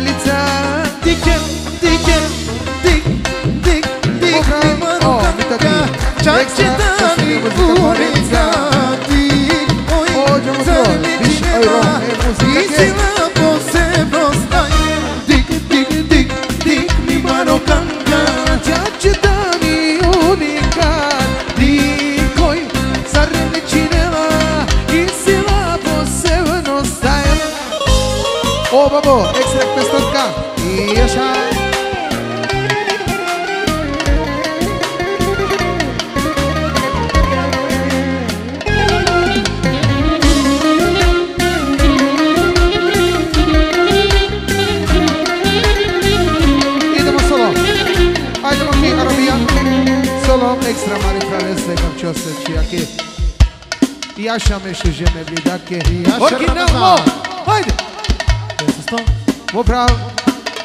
kalite Dikim dikim dik dik dik. Marka çarşıdan uğrayla dik Oy zerletina İsime pose prostay Dik dik dik dik mi Marka çarşıdan uğrayla Dik oy zerletina İsime pose prostay Oh babo, questão de cá. E achar. Să luăm extra mare E Cam ce o să ci, ok? Ia așa meșu jeme, bidache Ia que ramazan Mopral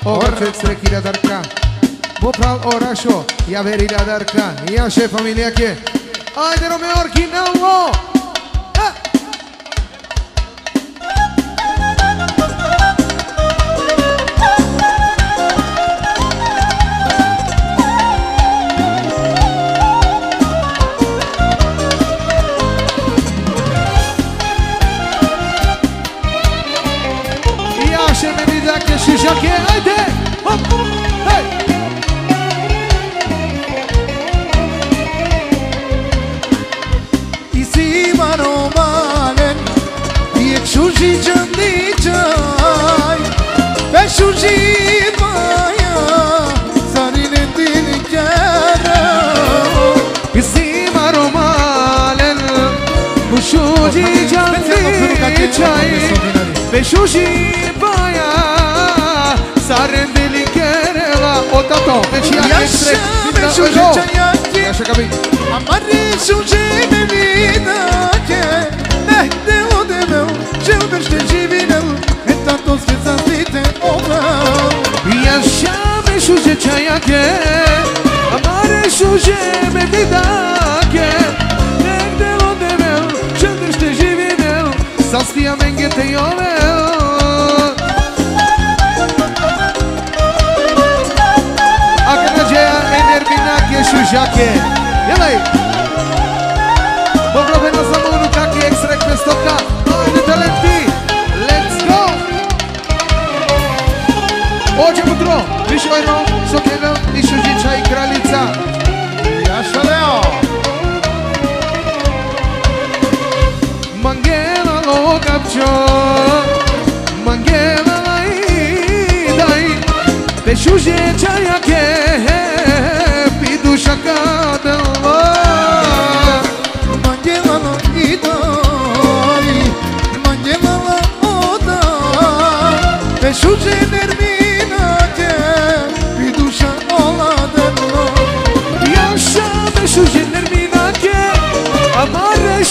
orfex trekira darka Mopral orasho ja verira darka ja še familija ke Ajde Romeo Orkinello Xuxi baia Sare delikere la otato Vecia entre Ia xuxi chayaki Ia xuxi Amare xuxi menina Che nehte o de meu? Ce ubește divinul E tato sfeța stite o meu Ia xuxi chayaki Amare xuxi menina Che jivineu Sastia mengete yoveu Agrađeja Enervinake Šužake Jelej Poglobeno samo ono kak je ekstrek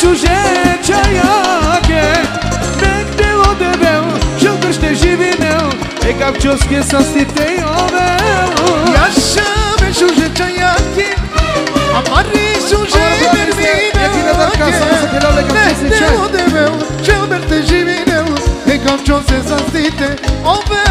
Amare Šužića jake Negde odebel Želbršte živinel E kapčoske sastite jovel Yaşa ve şuji çayaki Amari şuji nerminake Nehte odeveu Çelberte živineu E kapčo se sastite ove Aj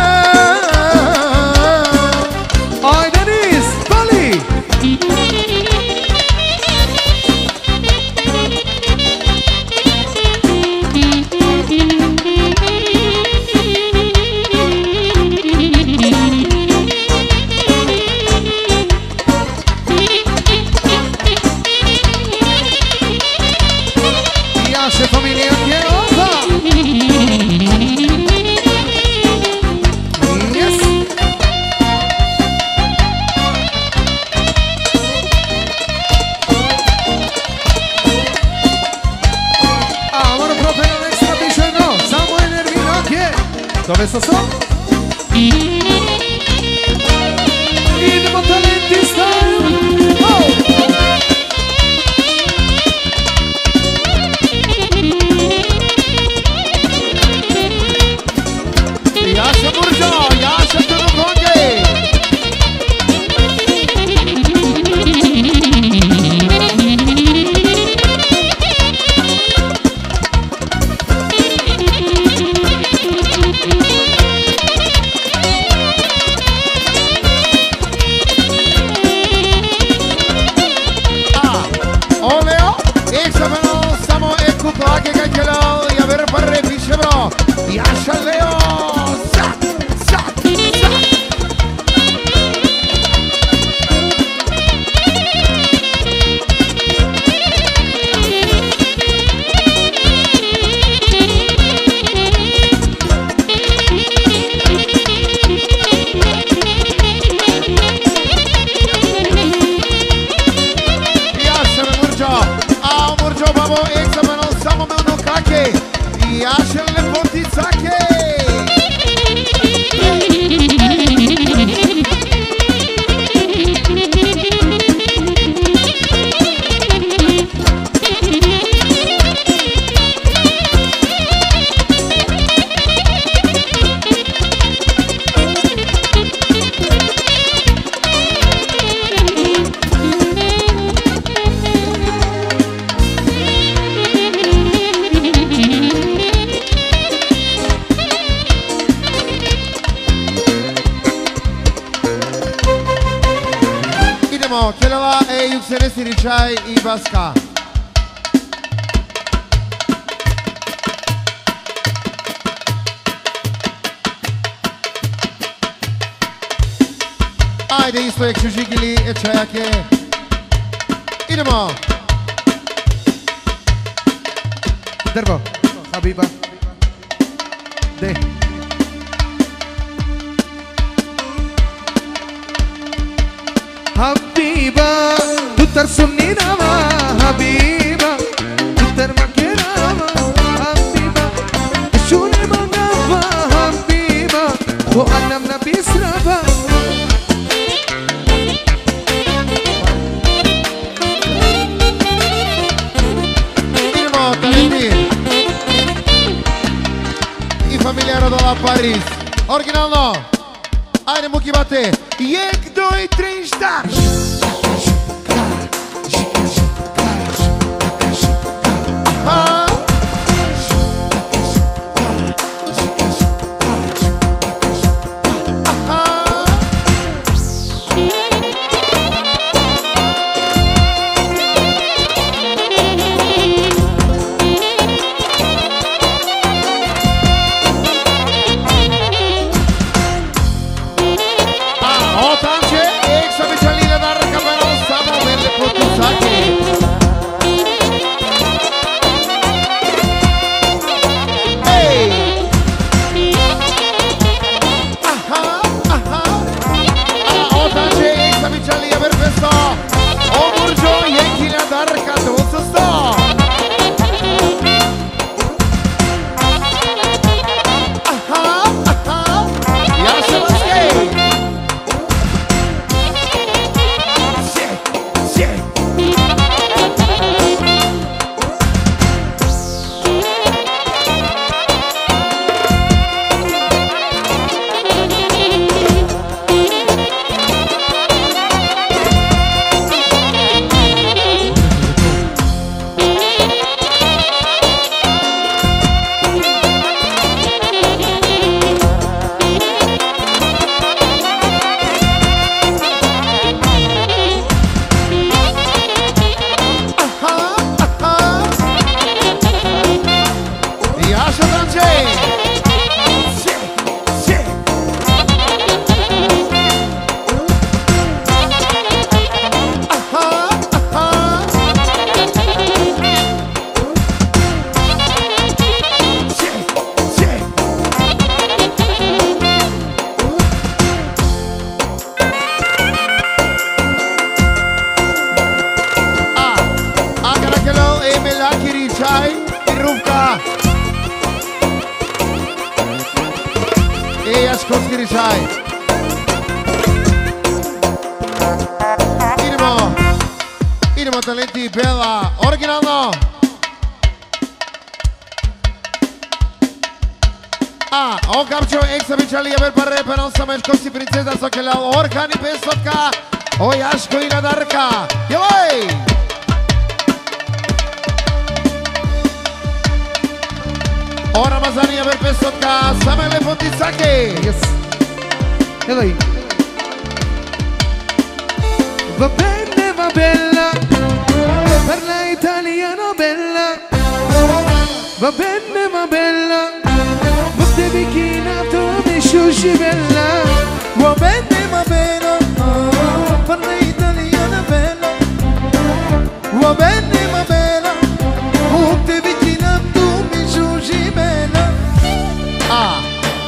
Alaska. Ajde, isto je křužigili, čajak je. Idemo. Drvo, Habiba. Dej. Habiba. Tutar sunnirava, Habiba, tutar makirava, Habiba, shune mangava, Habiba, wo anam na talenti. I familijaro dola Paris. Originalno. Ajde, Muki Bate. Jek, doj, tri, štart. Aha. πάει η ρούφκα ε, Η ασκός γυρισάει. Ήρμο Ήρμο το λέει την πέλα Οργινάνο Α, ο κάποιο έξα μιτσάλι για περπαρέ Περνώσα με ευκόση πριντζέτα στο κελάλ Οργάνι πέστοτκα Ο Ιάσκο είναι αδάρκα Γελάει Γελάει Ramazani, a ver pesotka, same lepoticake. Yes. E aí? Va bene, va bella, parla italiano bella. Va bene, va bella, butte bikinato mi sciusci bella. Va bene, va bella, parla italiano bella. Va bene, va bella,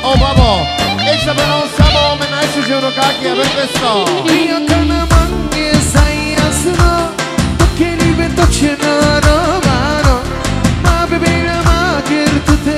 o babo, eksa beno samo, me najsu živno kaki, a ver pesto. Io kana mange sai asno Che li vedo cenaro mano. Ma bebela ma che tu te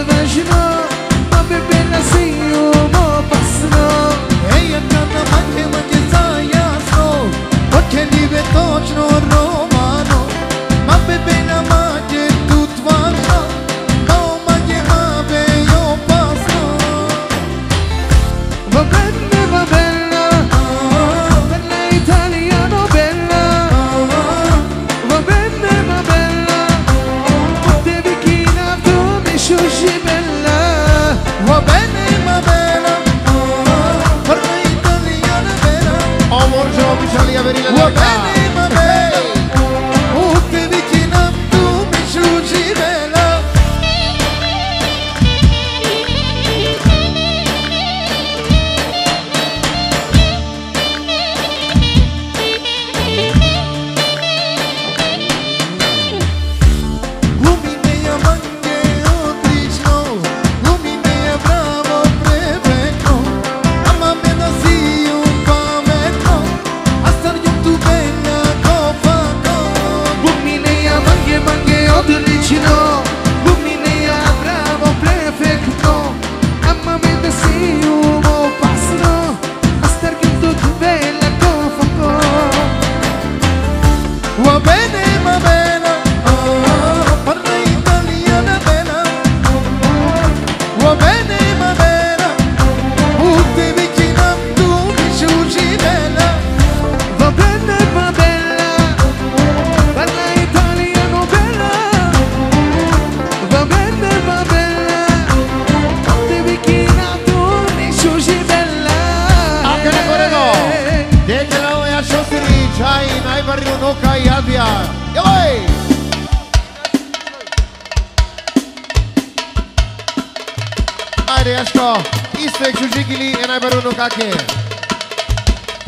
راکه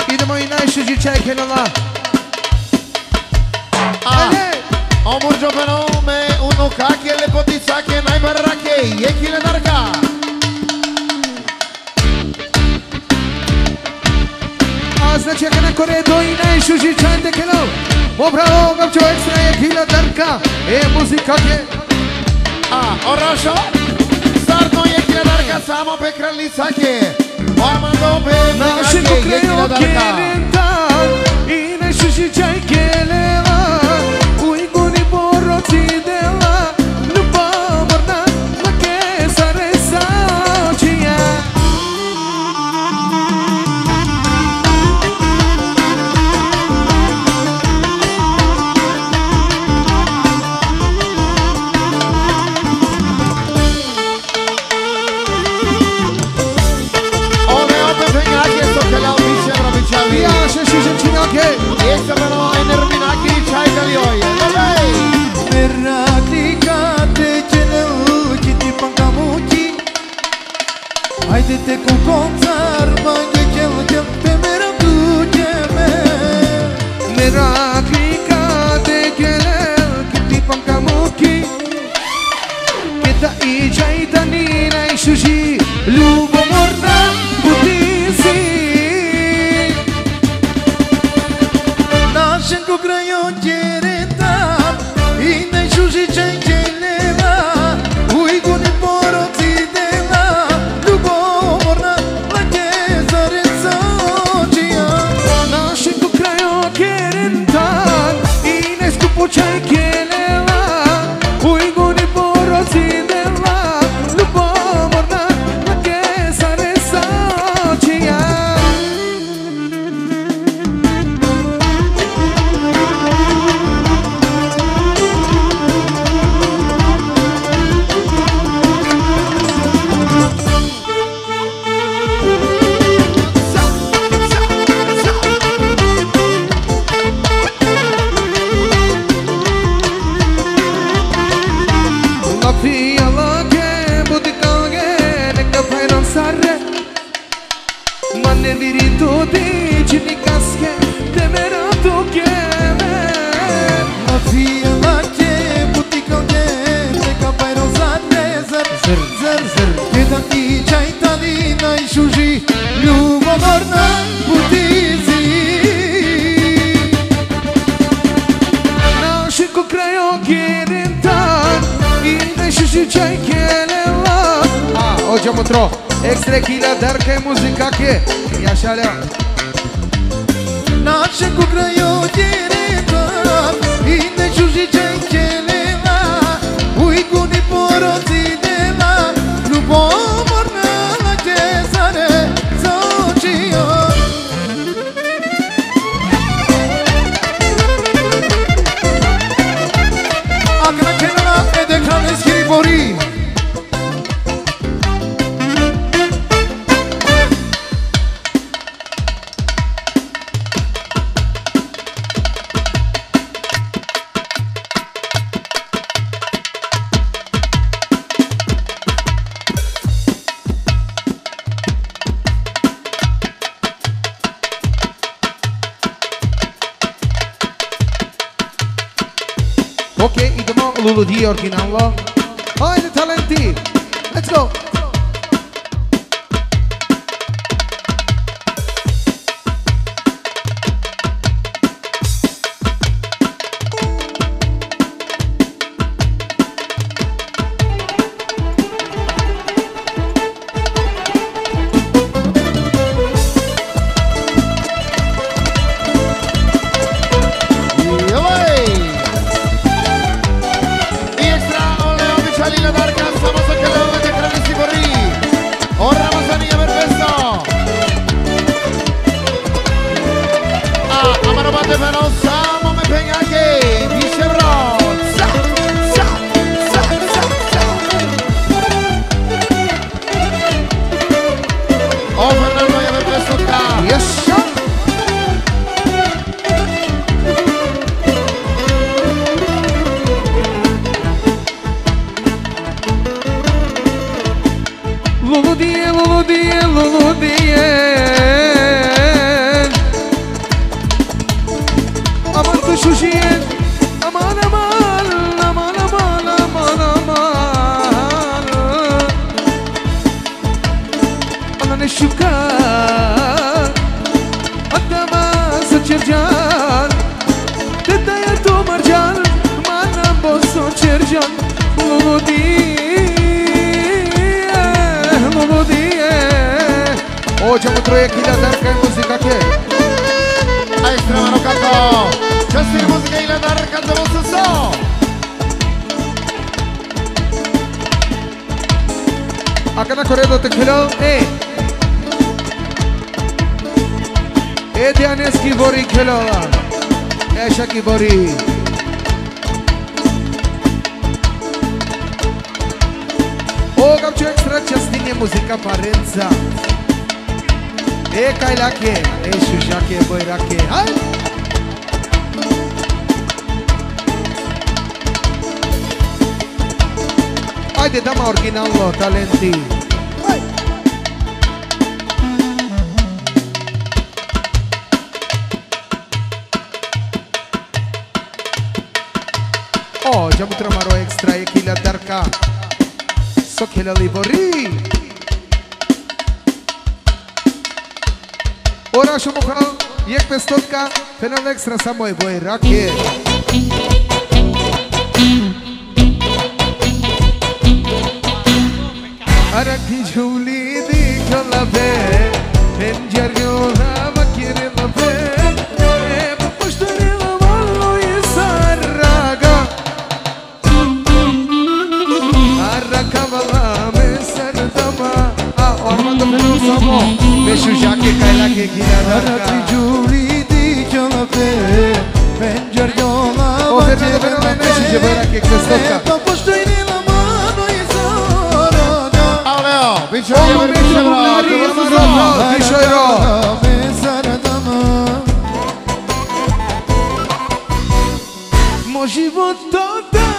اید ما این نشجی چکن الله Amor yo me uno ka que le potiza que no hay barra que y aquí le narca. Azna chekana kore do ina ishu ji chande kelo. Mo bravo gam cho extra ye khila darka. E muzika ke. Ah, orasho. Sarno ye khila darka samo pekran lisake. Não, Chico, creio que ele tá E nem DJ que ele di Orkinallah E kajlakie, e shujakie, bojrakie Aj! Ajde, dama originalno, talenti Aj! O, già tramaro extra e chi la darka So che Ora się mucha, jak pestotka, final ekstra samo je boje rakie. Ara મેશુ જાકે કૈલા કે ગીરા નથી જુરી દી ચલતે મેંજર જોલા વજે મને મેશુ જબરા કે કસ્તકા તો પુષ્ટઈ ની લમાનો ઇસોરો આલ્યો બિશોરો બિશોરો બિશોરો Мой живот тогда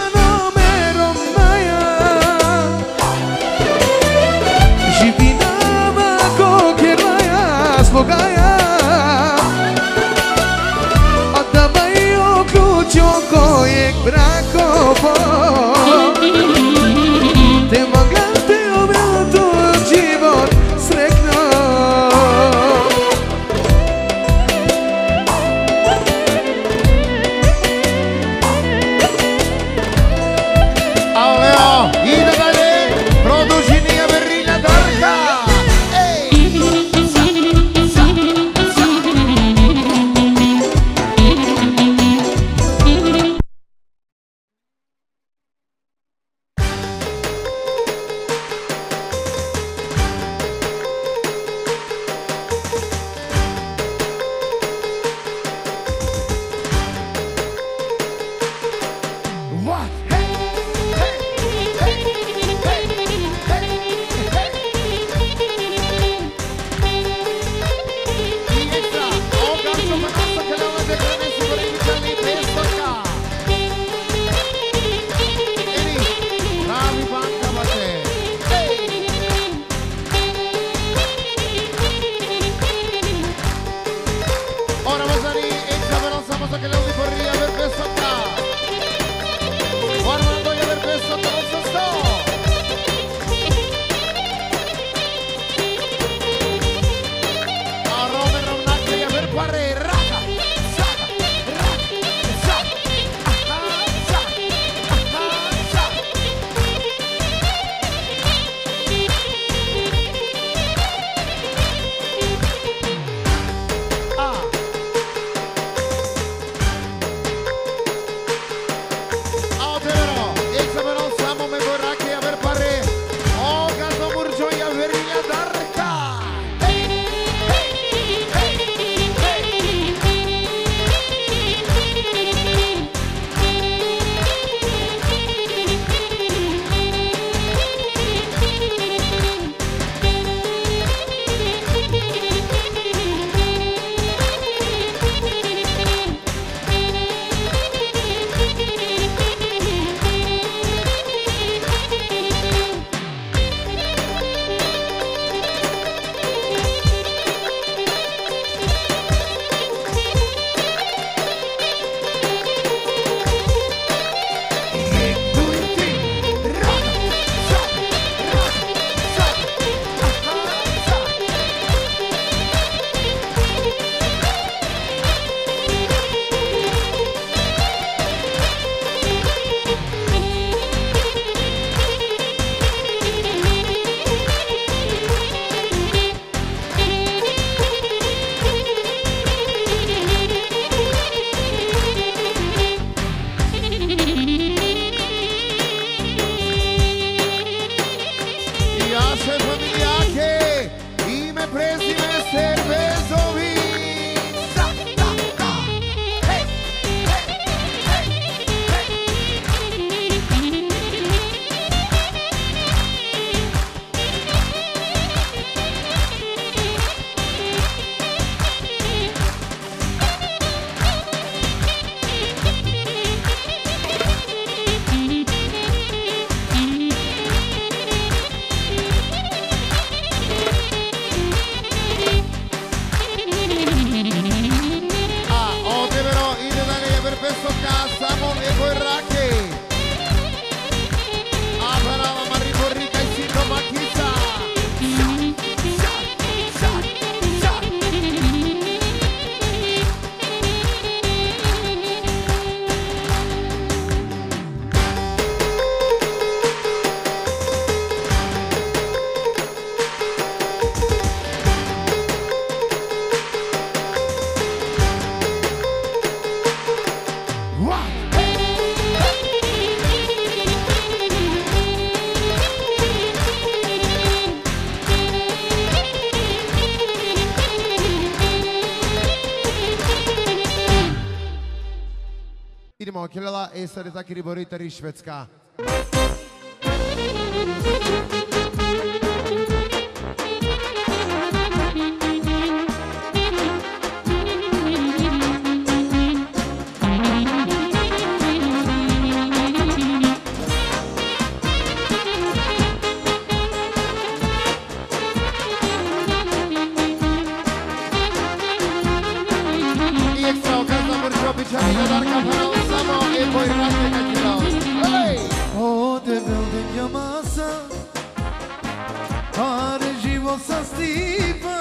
wspogaya Oddawaj uczuciom kojek brakowo tady taky rybory, tady švédská. život sa sliva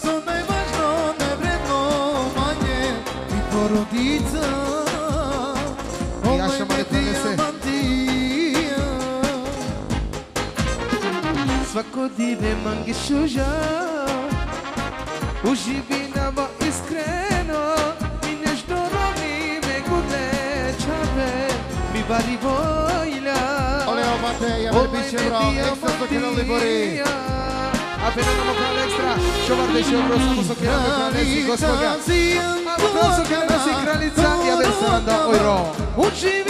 Co najvažno nevrednovanje i porodica Овај ме диамантија Свако диве манги шужа Уживи нама искрено И нешто рони ме го лечаве Ми бари војля Оле, овате, ја вербише бро, екстато кенали бори A Fernanda Palestra, Giovardesci, Rosa Socchiano, Canesi, Gospoga, Aplauso che hanno sincronizzato e avversando Oiro. Un civile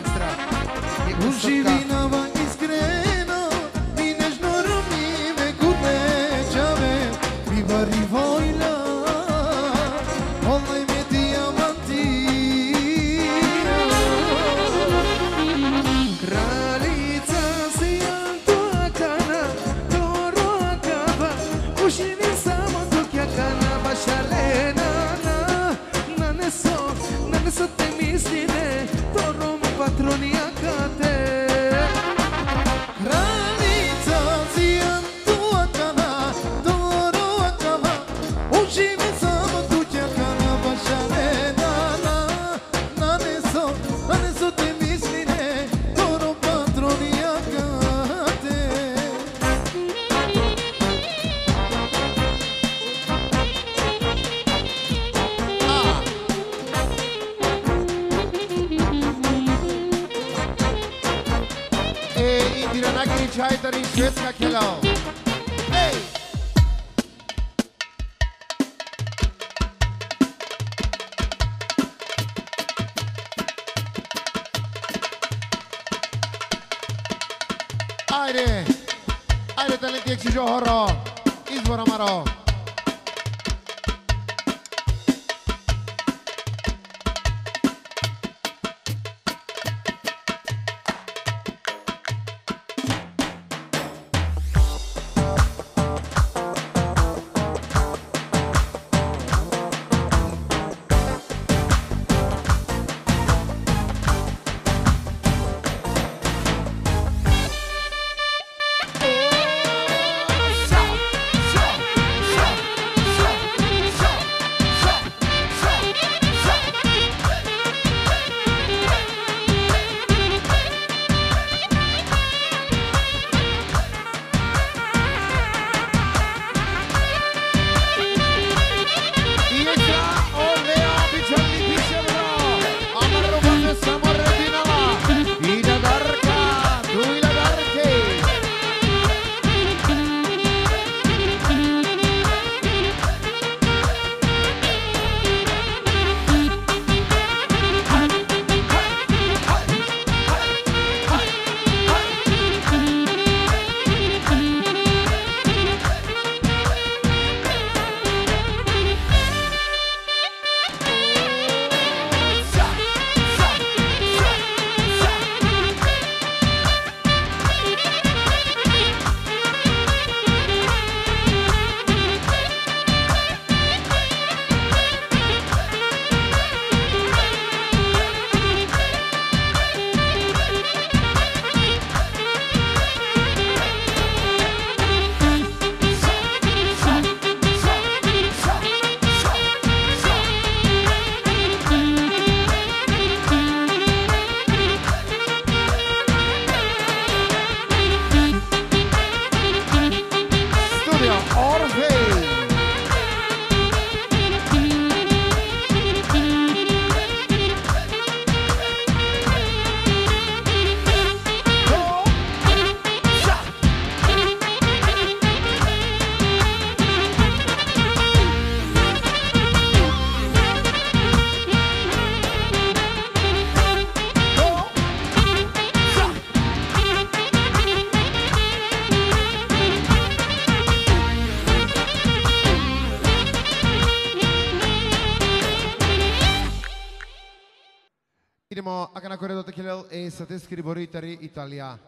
Tennis Teschi Riborita Italia.